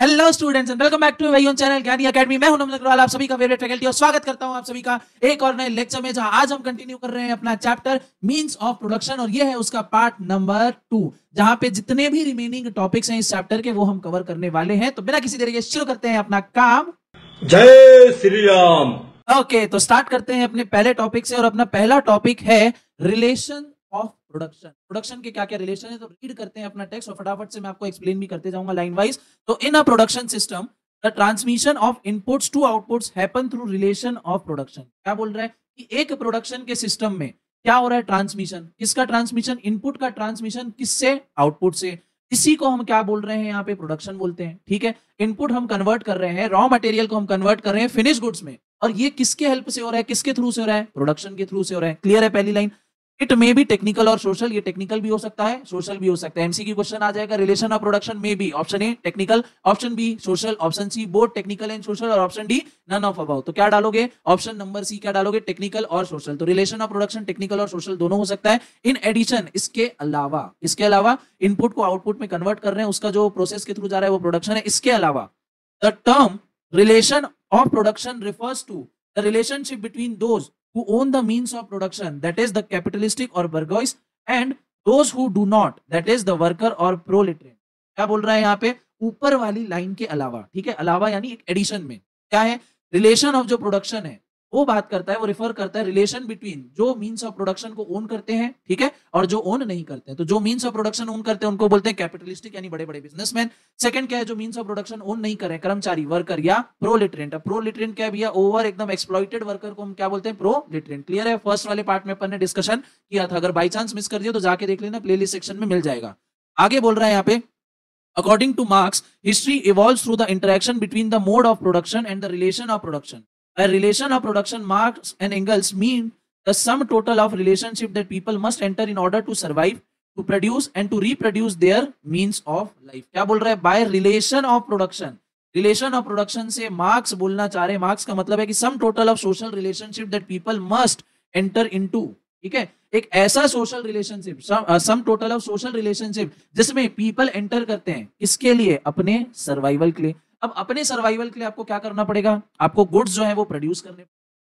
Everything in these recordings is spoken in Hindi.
Hello students and welcome back to वही चैनल ज्ञानी एकेडमी मैं हूँ नमन अग्रवाल आप सभी का फेवरेट फैकल्टी और स्वागत करता हूँ आप सभी का एक और नए लेक्चर में जहाँ आज हम कंटिन्यू कर रहे हैं अपना चैप्टर मींस ऑफ़ प्रोडक्शन और ये है उसका पार्ट नंबर टू जहाँ पे जितने भी रिमेनिंग टॉपिक्स हैं इस चैप्टर के वो हम कवर करने वाले हैं। तो बिना किसी तरीके शुरू करते हैं अपना काम। जय श्री राम। ओके तो स्टार्ट करते हैं अपने पहले टॉपिक से और अपना पहला टॉपिक है रिलेशन ऑफ़ प्रोडक्शन प्रोडक्शन के क्या क्या रिलेशन है? तो रीड करते हैं अपना टेक्स्ट और फटाफट से मैं आपको एक्सप्लेन भी करते जाऊँगा लाइन वाइज तो in a production system the transmission of inputs to outputs happen through relation of production क्या बोल रहा है? कि एक प्रोडक्शन के सिस्टम में क्या हो रहा है? ट्रांसमिशन किसका ट्रांसमिशन इनपुट का ट्रांसमिशन किससे? आउटपुट से. इसी को हम क्या बोल रहे हैं? यहाँ पे प्रोडक्शन बोलते हैं। ठीक है? इनपुट हम कन्वर्ट कर रहे हैं। रॉ मटेरियल को हम कन्वर्ट कर रहे हैं फिनिश गुड्स में। और ये किसके हेल्प से हो रहा है? किसके थ्रू से हो रहा है? प्रोडक्शन के थ्रू से हो रहा है। क्लियर है पहली line it may be technical और सोशल ये टेक्निकल भी हो सकता है सोशल भी हो सकता है। एमसीक्यू क्वेश्चन आ जाएगा रिलेशन ऑफ़ प्रोडक्शन में B option A technical option B social option C both technical and social और option D none of above तो क्या डालोगे? ऑप्शन नंबर सी क्या डालोगे? टेक्निकल और सोशल तो रिलेशन ऑफ़ प्रोडक्शन टेक्निकल और सोशल दोनों हो सकता है। इन एडिशन इसके अलावा इसके अलावा इनपुट को आउटपुट में कन्वर्ट कर रहे हैं, उसका जो प्रोसेस के थ्रू जा रहा है, वो प्रोडक्शन है। इसके अलावा the term relation of production refers to the relationship between those who own the means of production, that is the capitalistic or bourgeois, and those who do not, that is the worker or proletariat. क्या बोल रहा है यहाँ पे ऊपर वाली लाइन के अलावा ठीक है अलावा यानी एक एडिशन में क्या है रिलेशन ऑफ़ जो प्रोडक्शन है वो बात करता है वो रिफर करता है रिलेशन बिटवीन जो मीन्स ऑफ़ प्रोडक्शन को ओन करते हैं ठीक है और जो ओन नहीं करते हैं। तो जो मीन्स ऑफ़ प्रोडक्शन ओन करते हैं उनको बोलते हैं कैपिटलिस्टिक यानी बड़े बड़े बिजनेसमैन सेकंड क्या है जो मीन्स ऑफ़ प्रोडक्शन ओन नहीं करें कर्मचारी वर्कर या प्रो लिटरेंट प्रो लिटरेंट क्या भैया? ओवर एकदम एक्सप्लॉइटेड वर्कर को हम क्या बोलते हैं? प्रो लिटरेंट क्लियर है? फ़र्स्ट वाले पार्ट में अपन ने डिस्कशन किया था। अगर बाई चांस मिस कर दिया तो जाके देख लेना प्ले सेक्शन में मिल जाएगा। आगे बोल रहा है यहाँ पे According to Marx, history evolves through the interaction between the mode of production and the relation of production. A relation of production, Marx and Engels mean the sum total of relationship that people must enter in order to survive, to produce and to reproduce their means of life. क्या बोल रहा है by relation of production. Relation of production से मार्क्स बोलना चाह रहे मार्क्स का मतलब है कि sum total of social relationship that people must enter into ठीक है एक ऐसा social relationship sum total of social relationship जिसमें पीपल एंटर करते हैं किसके लिए अपने सर्वाइवल के लिए अब अपने सर्वाइवल के लिए आपको क्या करना पड़ेगा? आपको गुड्स जो है वो प्रोड्यूस करने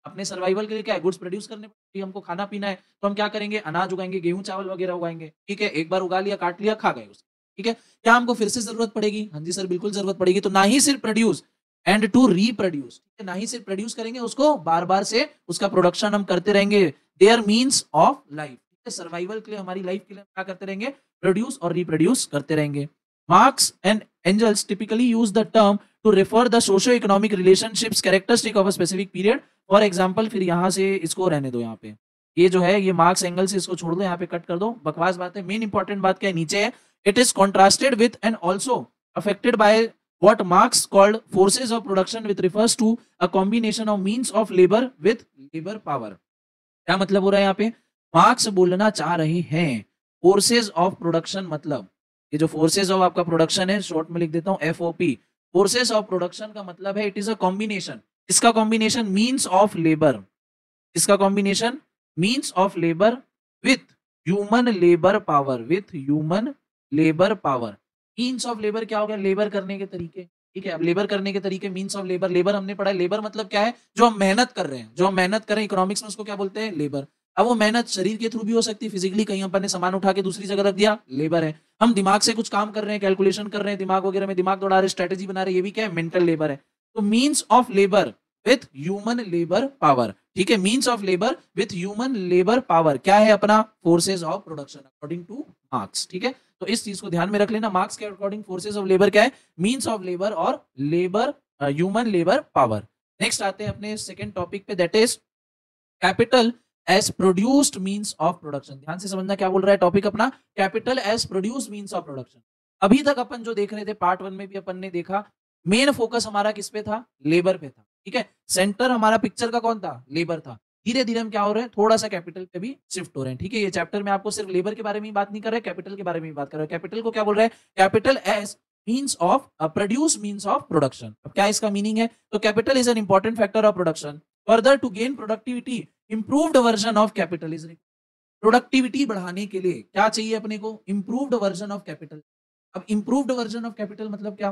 अपने सर्वाइवल के लिए क्या है? गुड्स प्रोड्यूस करने हमको खाना पीना है तो हम क्या करेंगे? अनाज उगाएँगे, गेहूँ, चावल वगैरह उगाएँगे। ठीक है? एक बार उगा लिया, काट लिया, खा गए उसे। ठीक है? क्या हमको फिर से ज़रूरत पड़ेगी? हाँ जी सर, बिल्कुल ज़रूरत पड़ेगी। तो ना ही सिर्फ़ प्रोड्यूस एंड टू रिप्रोड्यूस ना ही सिर्फ़ प्रोड्यूस करेंगे, उसको बार बार से उसका प्रोडक्शन हम करते रहेंगे। Their means of life survival के लिए, हमारी लाइफ के लिए क्या करते रहेंगे? प्रोड्यूस और रिप्रोड्यूस करते रहेंगे। Marx and Engels typically use the term to refer socio economic relationships characteristic of a specific period for example फिर यहाँ से इसको रहने दो यहाँ पे। ये जो है, ये मार्क्स एंगल से इसको छोड़ दो, यहाँ पे कट कर दो। बकवास बात है मेन इंपॉर्टेंट बात क्या है, नीचे है। It is contrasted with and also affected by what Marx called forces of production, which refers to a combination of means of labor with labor power. क्या मतलब हो रहा है यहाँ पे? मार्क्स बोलना चाह रहे हैं। फोर्सेज ऑफ़ प्रोडक्शन मतलब। ये जो फोर्सेज ऑफ़ आपका प्रोडक्शन है शॉर्ट में लिख देता हूँ F O P forces of production का मतलब है इट इज़ अ कॉम्बिनेशन इसका कॉम्बिनेशन मीन्स ऑफ़ लेबर इसका combination means of labour with human labour power with human labour power means of labour क्या हो गया? लेबर करने के तरीके। ठीक है, अब लेबर करने के तरीके मीन्स ऑफ़ लेबर लेबर हमने पढ़ा लेबर मतलब क्या है? जो हम मेहनत कर रहे हैं। जो हम मेहनत कर रहे हैं इकोनॉमिक्स में उसको क्या बोलते हैं? लेबर अब वो मेहनत शरीर के थ्रू भी हो सकती है फिजिकली कहीं अपन ने सामान उठा के दूसरी जगह रख दिया लेबर है। हम दिमाग से कुछ काम कर रहे हैं कैलकुलेशन कर रहे हैं, दिमाग वगैरह में दिमाग दौड़ा रहे स्ट्रेटेजी बना रहे ये भी क्या है? मेंटल लेबर है। तो means of labour with human labour power ठीक है? Means of labour with human labour power क्या है अपना? Forces of production according to Marx ठीक है? तो इस चीज़ को ध्यान में रख लेना। मार्क्स के अकॉर्डिंग फोर्सेज ऑफ़ लेबर क्या है? मीन्स ऑफ़ लेबर और labour human labour power next आते हैं अपने सेकेंड टॉपिक पे that is capital as produced means of production ध्यान से समझना क्या बोल रहा है टॉपिक अपना? Capital as produced means of production अभी तक अपन जो देख रहे थे पार्ट वन में भी अपन ने देखा मेन फोकस हमारा किस पे था? लेबर पे था। ठीक है? सेंटर हमारा पिक्चर का कौन था? लेबर था। धीरे धीरे हम क्या हो रहे हैं? थोड़ा सा कैपिटल पे भी शिफ्ट हो रहे हैं। ठीक है? ये चैप्टर में आपको सिर्फ़ लेबर के बारे में बात नहीं कर रहे कैपिटल के बारे में बात कर रहे हैं। कैपिटल को क्या बोल रहे हैं? Capital as means of produce means of production अब क्या इसका मीनिंग है? तो capital is an important factor of production further to gain productivity improved version of capital is productivity बढ़ाने के लिए क्या चाहिए अपने को? इंप्रूव्ड वर्जन ऑफ़ कैपिटल अब इंप्रूव्ड वर्जन ऑफ़ कैपिटल मतलब क्या?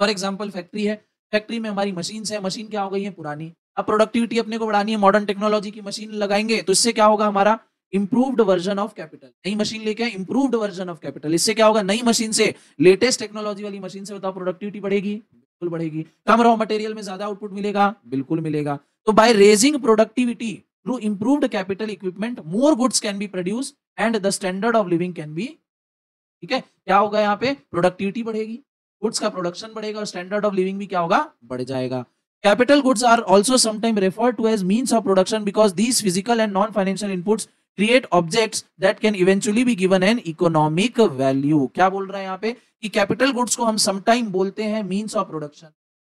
फॉर एग्ज़ाम्पल फैक्ट्री है। फैक्ट्री में हमारी मशीन है। मशीन क्या हो गई है? पुरानी। अब प्रोडक्टिविटी अपने को बढ़ानी है। मॉडर्न टेक्नोलॉजी की मशीन लगाएँगे तो इससे क्या होगा हमारा? इंप्रूव्ड वर्जन ऑफ़ कैपिटल नई मशीन लेके इंप्रूव्ड वर्जन ऑफ़ कैपिटल इससे क्या होगा? नई मशीन से लेटेस्ट टेक्नोलॉजी वाली मशीन से बताओ प्रोडक्टिविटी बढ़ेगी। बिल्कुल बढ़ेगी। कम रॉ मटेरियल में ज़्यादा आउटपुट मिलेगा, बिल्कुल मिलेगा। तो by raising productivity through improved capital equipment more goods can be produce and the standard of living can be ठीक है? क्या होगा यहाँ पे? प्रोडक्टिविटी बढ़ेगी गुड्स का प्रोडक्शन बढ़ेगा और स्टैंडर्ड ऑफ़ लिविंग भी क्या होगा? बढ़ जाएगा। Capital goods are also sometimes referred to as means of production because these physical and non-financial inputs create objects that can eventually be given an economic value. क्या बोल रहे हैं यहाँ पे? कि कैपिटल गुड्स को हम समटाइम बोलते हैं means of production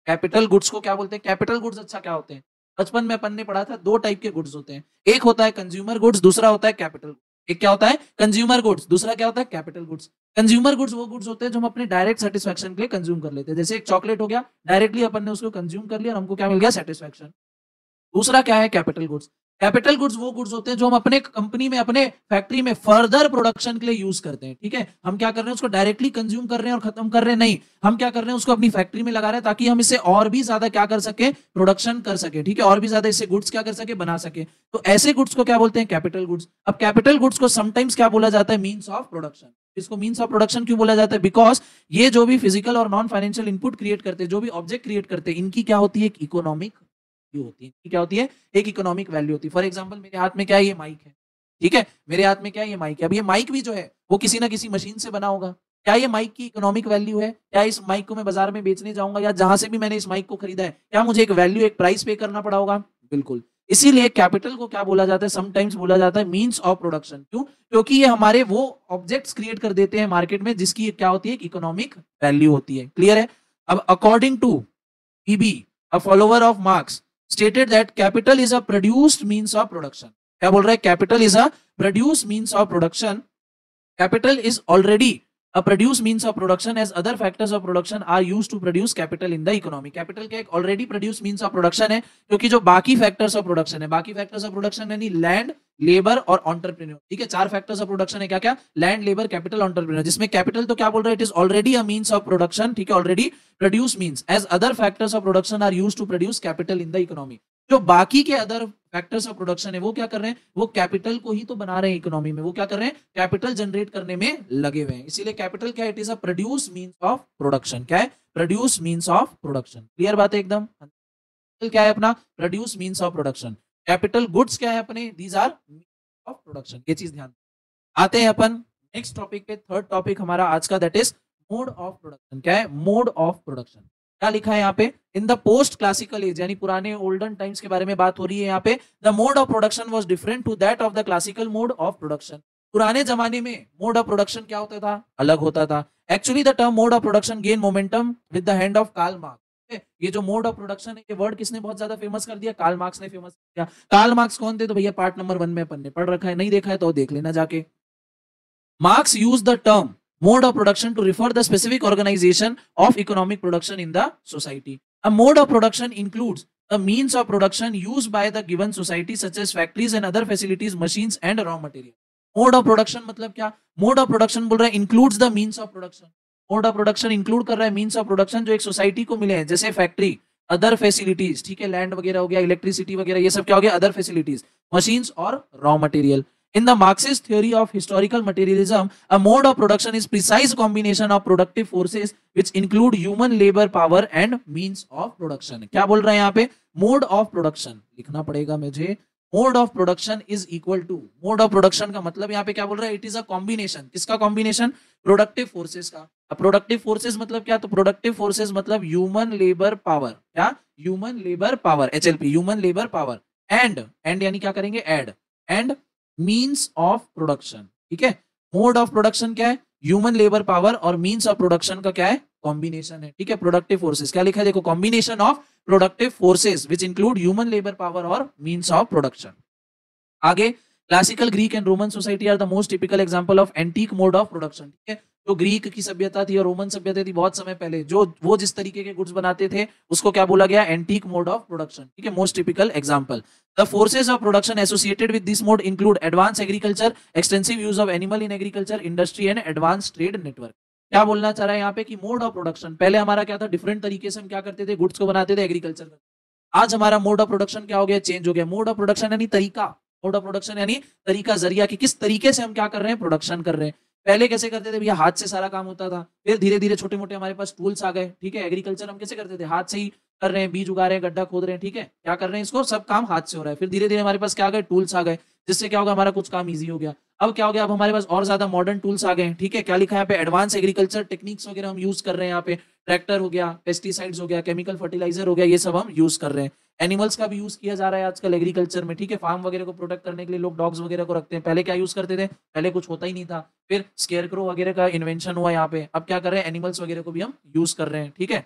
capital goods को क्या बोलते हैं? कैपिटल गुड्स अच्छा क्या होते हैं? बचपन में अपन ने पढ़ा था दो टाइप के गुड्स होते हैं। एक होता है कंज्यूमर गुड्स दूसरा होता है कैपिटल एक क्या होता है? कंज्यूमर गुड्स दूसरा क्या होता है? कैपिटल गुड्स कंज्यूमर गुड्स वो गुड्स होते हैं जो हम अपने डायरेक्ट सेटिस्फेक्शन के लिए कंज्यूम कर लेते हैं। जैसे एक चॉकलेट हो गया डायरेक्टली अपन ने उसको कंज्यूम कर लिया और हमको क्या मिल गया? सेटिस्फेक्शन दूसरा क्या है? कैपिटल गुड्स कैपिटल गुड्स वो गुड्स होते हैं जो हम अपने कंपनी में, अपने फैक्ट्री में फर्दर प्रोडक्शन के लिए यूज़ करते हैं, ठीक है? हम क्या कर रहे हैं, उसको डायरेक्टली कंज्यूम कर रहे हैं और खत्म कर रहे हैं? नहीं, हम क्या कर रहे हैं, उसको अपनी फैक्ट्री में लगा रहे हैं ताकि हम इसे और भी ज़्यादा क्या कर सके, प्रोडक्शन कर सके, ठीक है? और भी ज़्यादा इसे गुड्स क्या कर सके, बना सके। तो ऐसे गुड्स को क्या बोलते हैं? Capital goods. अब कैपिटल गुड्स को समटाइम्स क्या बोला जाता है? मीन्स ऑफ़ प्रोडक्शन इसको मीन्स ऑफ़ प्रोडक्शन क्यों बोला जाता है? बिकॉज़ ये जो भी फ़िज़िकल और नॉन फाइनेंशियल इनपुट क्रिएट करते हैं, जो भी ऑब्जेक्ट क्रिएट करते हैं, इनकी क्या होती है? इकोनॉमिक वैल्यू होती है। क्या होती है? एक इकोनॉमिक वैल्यू होती है। फॉर एग्ज़ाम्पल मेरे हाथ में क्या है? ये माइक है। ठीक है? मेरे हाथ में क्या है? ये माइक है। अब ये माइक भी जो है, वो किसी ना किसी मशीन से बना होगा। क्या ये माइक की इकोनॉमिक वैल्यू है? क्या इस माइक को मैं बाज़ार में बेचने जाऊँगा? या जहाँ से भी मैंने इस माइक को खरीदा है, क्या मुझे एक वैल्यू एक प्राइस पे करना पड़ा होगा? बिल्कुल। इसीलिए कैपिटल को क्या बोला जाता है? समटाइम्स बोला जाता है मींस ऑफ़ प्रोडक्शन क्यों? क्योंकि ये हमारे वो ऑब्जेक्ट्स क्रिएट कर देते हैं मार्केट में, जिसकी क्या होती है? इकोनॉमिक वैल्यू होती है। क्लियर है? अब according to EB a follower of Marx stated that capital is a produced means of production क्या बोल रहा है? Capital is a produce mean of production capital is already a produce mean of production as other factors of production are use to produce capital in the economy capital का एक already produce means of production है, क्योंकि जो बाकी फैक्टर्स ऑफ़ प्रोडक्शन है, बाकी फैक्टर्स ऑफ़ प्रोडक्शन यानी लैंड लेबर और ऑन्टरप्रीनियर ठीक है, चार फैक्टर्स ऑफ़ प्रोडक्शन है क्या क्या लैंड लेबर कैपिटल ऑन्टरप्रीनियर जिसमें कैपिटल तो क्या बोल रहा है? It is already a means of production ठीक है already produce means as other factors of production are used to produce capital in the economy जो बाकी के अदर फैक्टर्स ऑफ़ प्रोडक्शन है, वो क्या कर रहे हैं? वो कैपिटल को ही तो बना रहे हैं इकोनॉमी में। वो क्या कर रहे हैं? कैपिटल जनरेट करने में लगे हुए हैं। इसीलिए कैपिटल क्या it is a produce means of production क्या है? Produce means of production clear बात है एकदम? क्या है अपना? Produce means of production capital goods क्या है अपने? दीज आर ऑफ़ प्रोडक्शन ये चीज़ ध्यान आते हैं अपन नेक्स्ट टॉपिक पे। थर्ड टॉपिक हमारा आज का that is mode of production क्या है? मोड ऑफ़ प्रोडक्शन क्या लिखा है यहाँ पे? In the post classical age यानी पुराने ओल्डन टाइम्स के बारे में बात हो रही है यहाँ पे। The mode of production was different to that of the classical mode of production पुराने जमाने में मोड ऑफ़ प्रोडक्शन क्या होता था? अलग होता था। Actually the term mode of production gain momentum with the hand of Karl Marx ये जो मोड ऑफ़ प्रोडक्शन है, ये वर्ड किसने बहुत ज़्यादा फ़ेमस कर दिया? काल मार्क्स ने फ़ेमस किया काल मार्क्स कौन थे? तो भैया पार्ट नंबर वन में अपन पढ़ रखा है। नहीं देखा है तो देख लेना जाके। Marx use the term mode of production to refer the specific organisation of economic production in the society mode of production includes means of production use by the given society such as factories and other facilities machine and raw material mode of production मतलब क्या? मोड ऑफ़ प्रोडक्शन बोल रहे हैं includes the mean of production mode of production include कर रहा है मीन्स ऑफ़ प्रोडक्शन जो एक सोसाइटी को मिले हैं, जैसे फैक्ट्री अदर फैसिलिटीज़ ठीक है लैंड वगैरह हो गया इलेक्ट्रिसिटी वगैरह, ये सब क्या हो गया अदर फैसिलिटीज़ मशीन और raw material in the Marxist theory of historical materialism mode of production is precise combination of productive forces which include human labour power and means of production क्या बोल रहे हैं यहाँ पे? मोड ऑफ़ प्रोडक्शन लिखना पड़ेगा मुझे। Mode of production is equal to, mode of production का मतलब यहाँ पे क्या बोल रहा है? इट इज़ अ कॉम्बिनेशन किसका कॉम्बिनेशन प्रोडक्टिव फोर्सेस का। प्रोडक्टिव फोर्सेस मतलब क्या? तो प्रोडक्टिव फोर्सेस मतलब ह्यूमन लेबर पावर क्या? Human labour power H human labour power and and यानी क्या करेंगे? Add and means of production ठीक है? मोड ऑफ़ प्रोडक्शन क्या है? ह्यूमन लेबर पावर और मीन्स ऑफ़ प्रोडक्शन का क्या है? कॉम्बिनेशन है। ठीक है? प्रोडक्टिव फोर्सेस क्या लिखा है? देखो combination of productive forces which include human labour power और मीन्स ऑफ़ प्रोडक्शन आगे classical Greek and Roman society are the most typical example of antique mode of production ठीक है? जो ग्रीक की सभ्यता थी और रोमन सभ्यता थी बहुत समय पहले, जो, वो जिस तरीके के गुड्स बनाते थे, उसको क्या बोला गया? एंटीक मोड ऑफ़ प्रोडक्शन ठीक है? Most typical example the forces of production associated with this mode include advance agriculture extensive use of animal in agriculture industry and advance trade network क्या बोलना चाह रहा है यहाँ पे कि मोड ऑफ़ प्रोडक्शन पहले हमारा क्या था? डिफरेंट तरीके से हम क्या करते थे? गुड्स को बनाते थे एग्रीकल्चर आज हमारा मोड ऑफ़ प्रोडक्शन क्या हो गया? चेंज हो गया। मोड ऑफ़ प्रोडक्शन यानी तरीका। मोड ऑफ़ प्रोडक्शन यानी तरीका, ज़रिया कि किस तरीके से हम क्या कर रहे हैं? प्रोडक्शन कर रहे हैं। पहले कैसे करते थे? भैया हाथ से सारा काम होता था। फिर धीरे धीरे छोटे मोटे हमारे पास टूल्स आ गए। ठीक है? एग्रीकल्चर हम कैसे करते थे? हाथ से ही कर रहे हैं, बीज उगा रहे हैं, गड्ढा खोद रहे हैं। ठीक है? क्या कर रहे हैं इसको? सब काम हाथ से हो रहा है। फिर धीरे धीरे हमारे पास क्या आ गए? टूल्स आ गए। जिससे क्या होगा? हमारा कुछ काम ईजी हो गया। अब क्या हो गया? अब हमारे पास और ज़्यादा मॉडर्न टूल्स आ गए ठीक है, क्या लिखा है यहाँ पे? एडवांस एग्रीकल्चर टेक्निक्स वगैरह हम यूज़ कर रहे हैं यहाँ पे। ट्रैक्टर हो गया पेस्टिसाइड्स हो गया केमिकल फर्टिलाइज़र हो गया, ये सब हम यूज़ कर रहे हैं। एनिमल्स का भी यूज़ किया जा रहा है आजकल एग्रीकल्चर में। ठीक है फार्म वगैरह को प्रोटेक्ट करने के लिए लोग डॉग्स वगैरह को रखते हैं। पहले क्या यूज़ करते थे? पहले कुछ होता ही नहीं था। फिर स्केयर वगैरह का इन्वेंशन हुआ यहाँ पे। अब क्या कर रहे हैं? एनिमल्स वगैरह को भी हम यूज़ कर रहे हैं। ठीक है?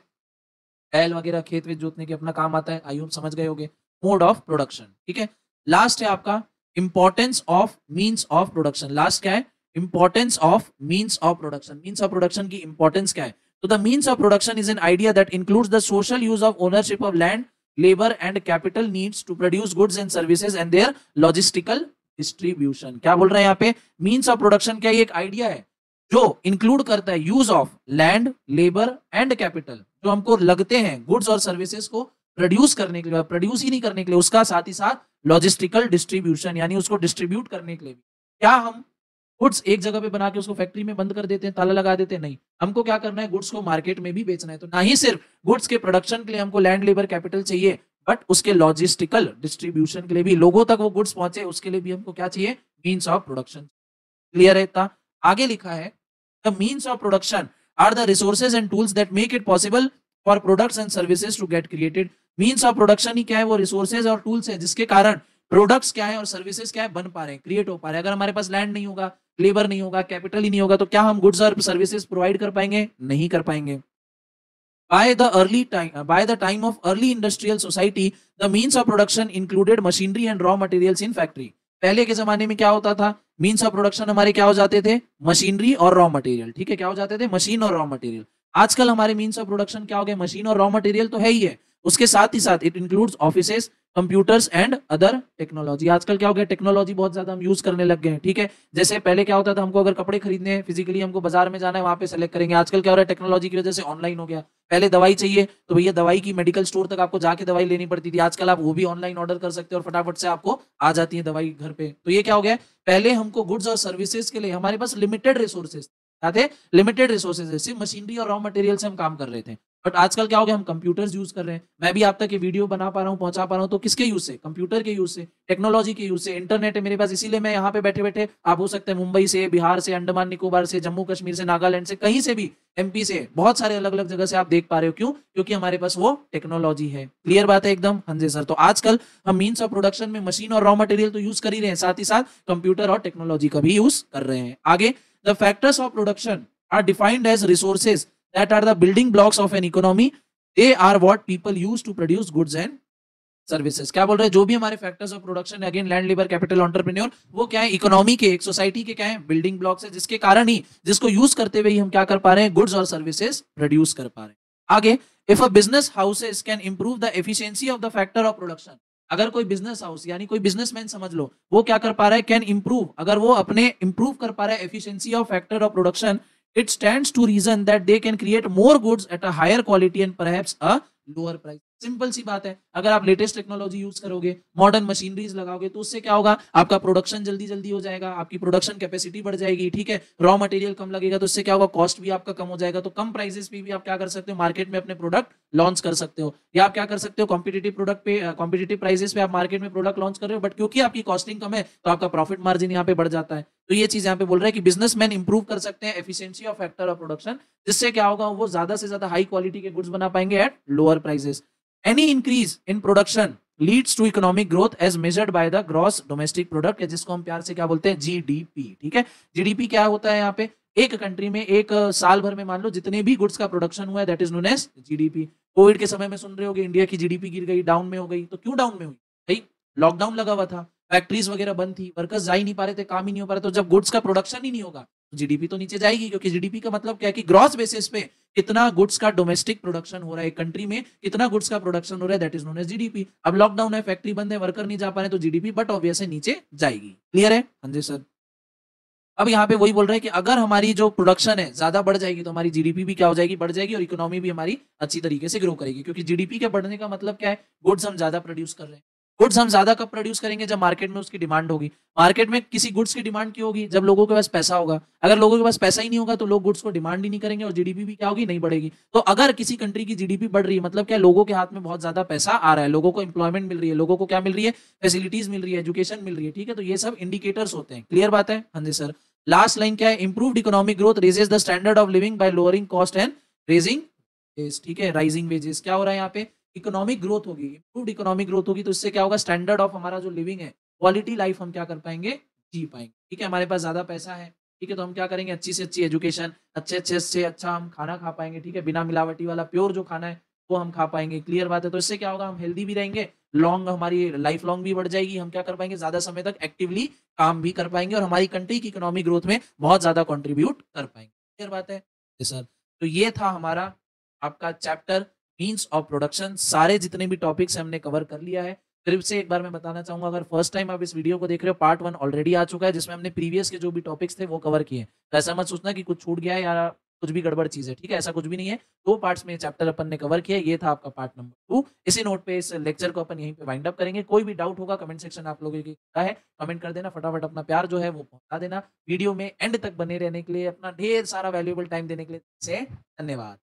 एल वगैरह खेत वेत जोतने के अपना काम आता है। आई समझ गए होगे। मोड ऑफ़ प्रोडक्शन ठीक है? लास्ट है आपका importance of means of production last क्या है? Importance of means of production means of production की इंपॉर्टेंस क्या है? तो the means of production is an idea that includes the social use of ownership of land labor and capital needs to produce goods and services and their logistical distribution. क्या बोल रहे हैं यहाँ पे? मीन्स ऑफ़ प्रोडक्शन क्या एक आइडिया है? जो इंक्लूड करता है use of land labour and capital जो हमको लगते हैं गुड्स और सर्विसेज़ को प्रोड्यूस करने के लिए प्रोड्यूस ही नहीं करने के लिए, उसका साथ ही साथ लॉजिस्टिकल डिस्ट्रीब्यूशन यानी उसको डिस्ट्रीब्यूट करने के लिए क्या हम गुड्स एक जगह पे बना के उसको फैक्ट्री में बंद कर देते हैं, ताला लगा देते हैं? नहीं। हमको क्या करना है गुड्स को मार्केट में भी बेचना है। तो ना ही सिर्फ़ गुड्स के प्रोडक्शन के लिए हमको लैंड लेबर कैपिटल चाहिए बट उसके लॉजिस्टिकल डिस्ट्रीब्यूशन के लिए भी, लोगों तक वो गुड्स पहुँचे, उसके लिए भी हमको क्या चाहिए? मीन्स ऑफ़ प्रोडक्शन क्लियर है आगे लिखा है the means of production are the resources and tools that make it possible for products and services to get created means of production ही क्या है? वो रिसोर्सेज और टूल्स है जिसके कारण प्रोडक्ट्स क्या है और सर्विसेज़ क्या है बन पा रहे हैं क्रिएट हो पा रहे हैं। अगर हमारे पास लैंड नहीं होगा लेबर नहीं होगा कैपिटल ही नहीं होगा तो क्या हम गुड्स और सर्विसेज़ प्रोवाइड कर पाएँगे? नहीं कर पाएँगे। The early time uh, by the time of early industrial society the means of production included machinery and raw materials in factory. पहले के जमाने में क्या होता था? मीन्स ऑफ़ प्रोडक्शन हमारे क्या हो जाते थे? मशीनरी और रॉ मटेरियल ठीक है क्या हो जाते थे? मशीन और रॉ मटेरियल आजकल हमारे मीन्स ऑफ़ प्रोडक्शन क्या हो गए? मशीन और रॉ मटेरियल तो है ही है। उसके साथ ही साथ it includes offices computers and other technology आजकल क्या हो गया? टेक्नोलॉजी बहुत ज़्यादा हम यूज़ करने लग गए हैं, ठीक है? जैसे पहले क्या होता था, हमको अगर कपड़े खरीदने हैं फिजिकली हमको बाज़ार में जाना है, वहाँ पे सेलेक्ट करेंगे। आजकल क्या हो रहा है? टेक्नोलॉजी की वजह से ऑनलाइन हो गया। पहले दवाई चाहिए तो भैया दवाई की मेडिकल स्टोर तक आपको जाके दवाई लेनी पड़ती थी। आजकल आप वो भी ऑनलाइन ऑर्डर कर सकते हो और फटाफट से आपको आ जाती है दवाई घर पे। तो ये क्या हो गया पहले हमको गुड्स और सर्विसेज़ के लिए, हमारे पास लिमिटेड रिसोर्सेज क्या थे? लिमिटेड रिसोर्सेज सिर्फ़ मशीनरी और रॉ मटेरियल से हम काम कर रहे थे। बट आजकल क्या हो गया? हम कंप्यूटर्स यूज़ कर रहे हैं। मैं भी आप तक ये वीडियो बना पा रहा हूँ, पहुँचा पा रहा हूँ तो किसके यूज़ से? कंप्यूटर के यूज़ से टेक्नोलॉजी के यूज़ से इंटरनेट है मेरे पास, इसीलिए मैं यहाँ पे बैठे बैठे आप हो सकते हैं मुंबई से, बिहार से, अंडमान, निकोबार से जम्मू कश्मीर से, नागालैंड से, कहीं से भी एमपी से, बहुत सारे अलग अलग जगह से आप देख पा रहे हो। क्यों? क्योंकि हमारे पास वो टेक्नोलॉजी है। क्लियर बात है एकदम? हाँ जी सर तो आजकल हम मीन्स ऑफ़ प्रोडक्शन में मशीन और रॉ मटेरियल तो यूज़ कर ही रहे हैं, साथ ही साथ कंप्यूटर और टेक्नोलॉजी का भी यूज़ कर रहे हैं। आगे the factors of production are defined as resources that are the building blocks of an economy they are what people use to produce goods and services क्या बोल रहे हैं? जो भी हमारे factors of production again land labour capital entrepreneur वो क्या है? इकोनॉमी के, एक सोसाइटी के क्या है? बिल्डिंग ब्लॉक्स है, जिसके कारण ही, जिसको यूज़ करते हुए हम क्या कर पा रहे हैं? गुड्स और सर्विसेज़ प्रोड्यूस कर पा रहे हैं। आगे if a business houses can improve the efficiency of the factor of production अगर कोई बिज़नेस हाउस यानी कोई बिजनेसमैन समझ लो, वो क्या कर पा रहा है? कैन इंप्रूव अगर वो अपने इंप्रूव कर पा रहा है efficiency of factor of production it stands to reason that they can create more goods at a higher quality and perhaps a lower price. Simple सी बात है। अगर आप लेटेस्ट टेक्नोलॉजी यूज़ करोगे मॉडर्न मशीनरीज लगाओगे तो उससे क्या होगा? आपका प्रोडक्शन जल्दी जल्दी हो जाएगा, आपकी प्रोडक्शन कैपेसिटी बढ़ जाएगी, ठीक है? रॉ मटेरियल कम लगेगा तो उससे क्या होगा? कॉस्ट भी आपका कम हो जाएगा तो कम प्राइसेस पे भी आप क्या कर सकते हो? मार्केट में अपने प्रोडक्ट लॉन्च कर सकते हो। या आप क्या कर सकते हो? कॉम्पिटेटिव प्रोडक्ट पे कॉम्पिटेटिव प्राइसेस पे आप मार्केट में प्रोडक्ट लॉन्च कर रहे हो बट क्योंकि आपकी कॉस्टिंग कम है तो आपका प्रॉफिट मार्जिन यहाँ पे बढ़ जाता है। तो ये चीज़ यहाँ पे बोल रहा है कि बिजनेसमैन इंप्रूव कर सकते हैं efficiency of factor of production जिससे क्या होगा, वो ज़्यादा से ज़्यादा हाई क्वालिटी के गुड्स बना पाएँगे at lower prices any increase in production leads to economic growth as measured by the gross domestic product जिसको हम प्यार से क्या बोलते हैं जीडीपी ठीक है? जीडीपी क्या होता है यहाँ पे? एक कंट्री में एक साल भर में मान लो जितने भी गुड्स का प्रोडक्शन हुआ है that is known as GDP covid के समय में सुन रहे होगे इंडिया की जीडीपी गिर गई डाउन में हो गई तो क्यों डाउन में हुई? भाई लॉकडाउन लगा हुआ था। फैक्ट्रीज वगैरह बंद थी वर्कर्स जा ही नहीं पा रहे थे, काम ही नहीं हो पा रहे तो जब गुड्स का प्रोडक्शन ही नहीं होगा तो जीडीपी तो नीचे जाएगी, क्योंकि जीडीपी का मतलब क्या है कि ग्रॉस बेसिस पे कितना गुड्स का डोमेस्टिक प्रोडक्शन हो रहा है कंट्री में कितना गुड्स का प्रोडक्शन हो रहा है that is known as GDP अब लॉकडाउन है फैक्ट्री बंद है वर्कर नहीं जा पा रहे तो जीडीपी बट ऑब्वियस नीचे जाएगी. क्लियर है? हाँ जी सर अब यहाँ पे वही बोल रहे हैं कि अगर हमारी जो प्रोडक्शन है ज़्यादा बढ़ जाएगी तो हमारी जीडीपी भी क्या हो जाएगी? बढ़ जाएगी और इकोनॉमी भी हमारी अच्छी तरीके से ग्रो करेगी, क्योंकि जीडीपी के बढ़ने का मतलब क्या है? गुड्स हम ज़्यादा प्रोड्यूस कर रहे हैं। गुड्स हम ज़्यादा कब प्रोड्यूस करेंगे जब मार्केट में उसकी डिमांड होगी? मार्केट में किसी गुड्स की डिमांड क्यों होगी? जब लोगों के पास पैसा होगा। अगर लोगों के पास पैसा ही नहीं होगा तो लोग गुड्स को डिमांड ही नहीं करेंगे और जीडीपी भी क्या होगी? नहीं बढ़ेगी। तो अगर किसी कंट्री की जीडीपी बढ़ रही है मतलब क्या लोगों के हाथ में बहुत ज़्यादा पैसा आ रहा है? लोगों को इंप्लॉयमेंट मिल रही है। लोगों को क्या मिल रही है? फैसिलिटीज़ मिल रही है एजुकेशन मिल रही है, ठीक है? तो ये सब इंडिकेटर्स होते हैं। क्लियर बात? है हाँ जी सर लास्ट लाइन क्या है? Improved economic growth raises the standard of living by lowering cost and raising ठीक है? राइजिंग वेजेस क्या हो रहा है यहाँ पे? इकोनॉमिक ग्रोथ होगी इंप्रूव्ड इकोनॉमिक ग्रोथ होगी तो इससे क्या होगा? स्टैंडर्ड ऑफ़ हमारा जो लिविंग है क्वालिटी लाइफ हम क्या कर पाएँगे? जी पाएँगे। ठीक है, हमारे पास ज़्यादा पैसा है, ठीक है तो हम क्या करेंगे? अच्छी से अच्छी एजुकेशन अच्छे अच्छे से अच्छा हम खाना खा पाएँगे, ठीक है, बिना मिलावटी वाला प्योर जो खाना है, वो हम खा पाएँगे क्लियर बात है। तो इससे क्या होगा? हम हेल्दी भी रहेंगे लॉन्ग हमारी लाइफ लॉन्ग भी बढ़ जाएगी, हम क्या कर पाएँगे? ज़्यादा समय तक एक्टिवली काम भी कर पाएँगे और हमारी कंट्री की इकोनॉमिक ग्रोथ में बहुत ज़्यादा कॉन्ट्रीब्यूट कर पाएँगे। क्लियर बात है? सर तो ये था हमारा आपका चैप्टर मीन्स ऑफ़ प्रोडक्शन सारे जितने भी टॉपिक्स हमने कवर कर लिया है। फिर से एक बार मैं बताना चाहूँगा, अगर फ़र्स्ट टाइम आप इस वीडियो को देख रहे हो पार्ट वन ऑलरेडी आ चुका है, जिसमें हमने प्रीवियस के जो भी टॉपिक्स थे, वो कवर किए तो ऐसा मत सोचना कि कुछ छूट गया है या कुछ भी गड़बड़ चीज़ है, ठीक है? ऐसा कुछ भी नहीं है। दो पार्ट्स में चैप्टर अपन ने कवर किया ये था आपका पार्ट नंबर टू इसी नोट पे, इस लेक्चर को अपन यहीं पे वाइंड अप करेंगे। कोई भी डाउट होगा कमेंट सेक्शन आप लोगों की है कमेंट कर देना, फटाफट अपना प्यार जो है, वो पहुँचा देना। वीडियो में एंड तक बने रहने के लिए, अपना ढेर सारा वैल्यूएबल टाइम देने के लिए, धन्यवाद।